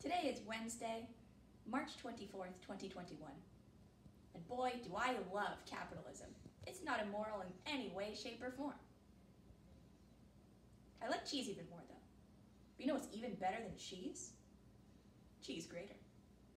Today is Wednesday, March 24th, 2021. And boy, do I love capitalism. It's not immoral in any way, shape, or form. I like cheese even more, though. But you know what's even better than cheese? Cheese grater.